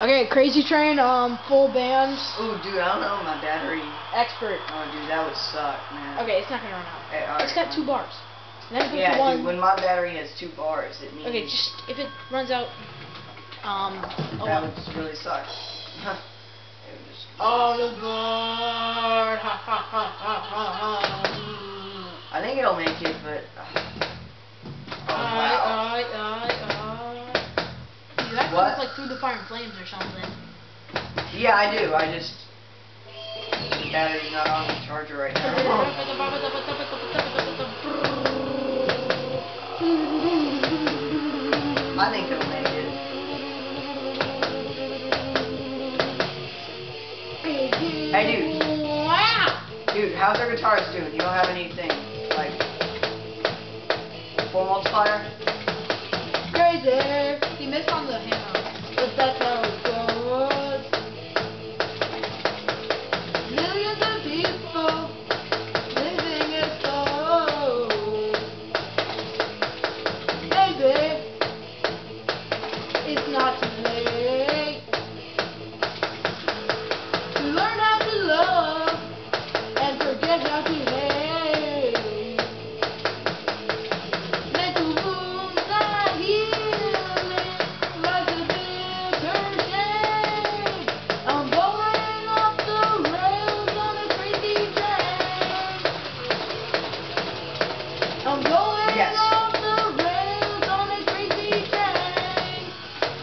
Okay, Crazy Train, um, full bands, Ooh, dude, I don't know my battery. expert. Oh, dude, that would suck, man. Okay, it's not gonna run out. Hey, It's got two bars. Yeah, dude, when my battery has two bars, it means Okay, just if it runs out, um, oh, that would just really suck. Huh. It would just. Oh, the. Ha ha ha ha ha ha. I think it'll make it, but. Uh, oh Alright, wow. alright, alright, alright. You have to What? look like through the fire and flames or something. Yeah, I do. I just. The battery's not on the charger right now. I think it'll make it. Hey, dude. Dude, how's our guitars doing? You don't have anything like four multiplier? Crazy. He missed on the hammer,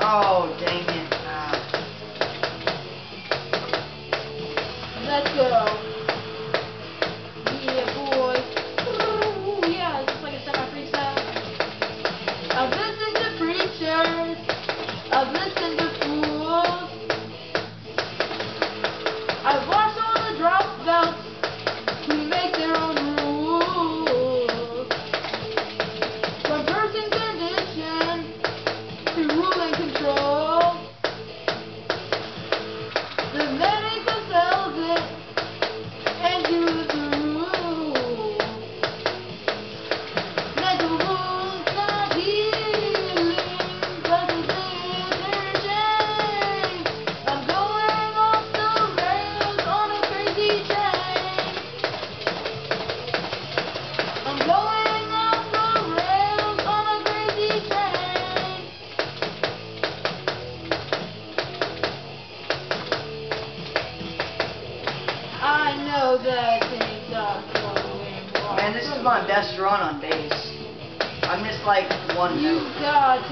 Oh, dang it. Let's go. I know that things are going wrong. Man, this is my best run on bass. I missed like one You note.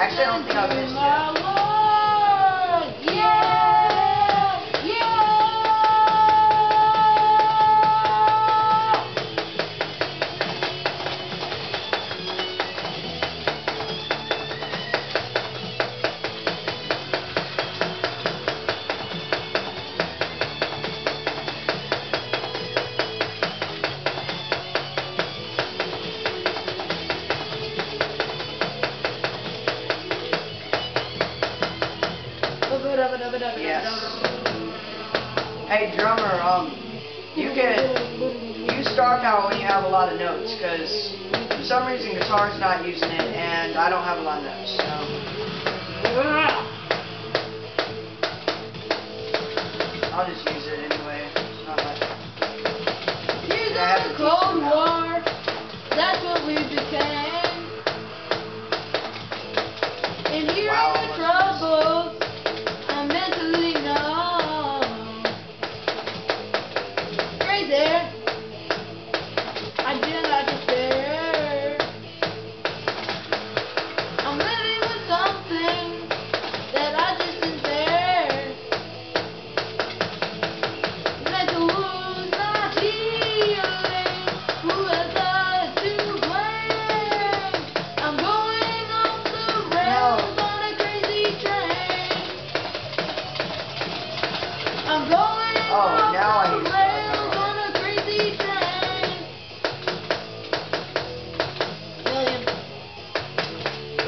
Actually, I don't think I've missed. Yeah, Yes. Hey, drummer, um, you can you star power when you have a lot of notes, because for some reason guitar's not using it, and I don't have a lot of notes, so. I'll just use it anyway. It's not like. Years I have the Cold. War, that's what we became.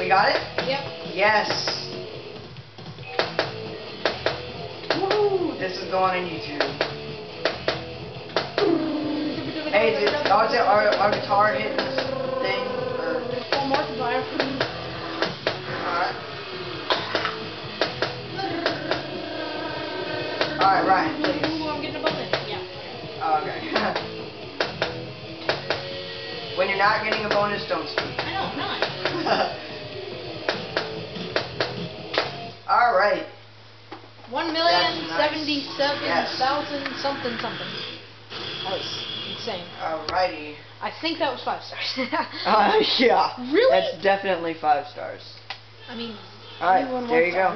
Got it? Yep. Yes. Woo! This is going on YouTube. Hey, did, oh, is it our, our guitar hitting this thing? Or, Full multiplier. alright. Alright, Ryan, please. Ooh, I'm getting a bonus. Yeah. Oh, okay. when you're not getting a bonus, don't speak. Yes. thousand something something. That was insane. Alrighty. I think that was five stars. Uh, yeah. Really? That's definitely five stars. I mean, Alright, there you go.